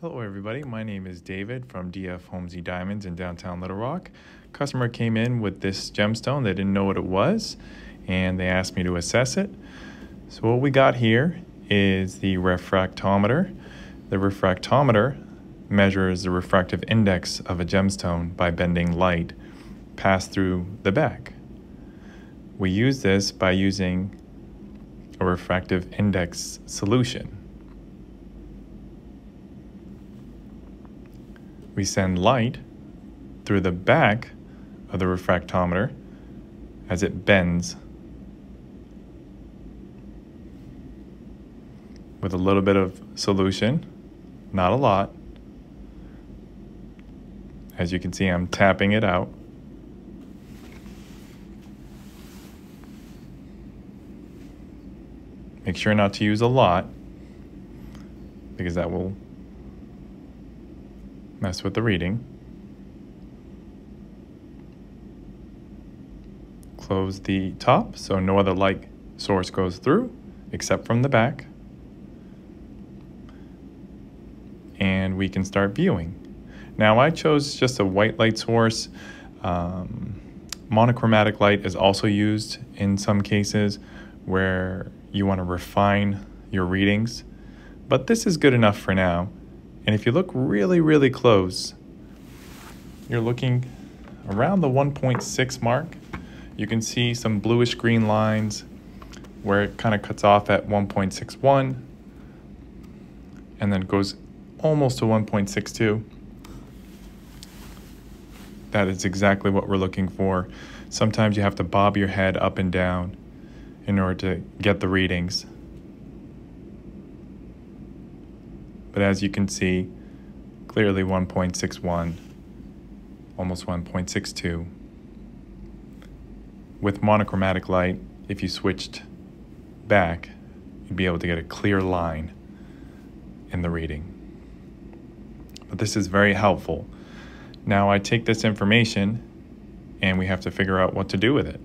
Hello, everybody. My name is David from DF Homsy Diamonds in downtown Little Rock. Customer came in with this gemstone. They didn't know what it was, and they asked me to assess it. So what we got here is the refractometer. The refractometer measures the refractive index of a gemstone by bending light passed through the back. We use this by using a refractive index solution. We send light through the back of the refractometer as it bends with a little bit of solution, not a lot. As you can see, I'm tapping it out. Make sure not to use a lot because that will mess with the reading. Close the top so no other light source goes through except from the back. And we can start viewing. Now I chose just a white light source. Um, monochromatic light is also used in some cases where you want to refine your readings, but this is good enough for now. And if you look really, really close, you're looking around the 1.6 mark. You can see some bluish green lines where it kind of cuts off at 1.61 and then goes almost to 1.62. That is exactly what we're looking for. Sometimes you have to bob your head up and down in order to get the readings. But as you can see, clearly 1.61, almost 1.62. With monochromatic light, if you switched back, you'd be able to get a clear line in the reading. But this is very helpful. Now I take this information and we have to figure out what to do with it.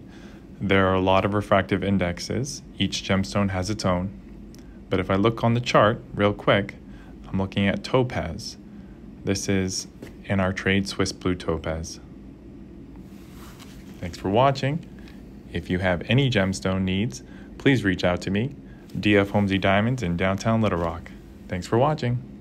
There are a lot of refractive indexes. Each gemstone has its own. But if I look on the chart real quick, I'm looking at topaz. This is in our trade Swiss Blue Topaz. Thanks for watching. If you have any gemstone needs, please reach out to me, DF Homsy Diamonds in downtown Little Rock. Thanks for watching.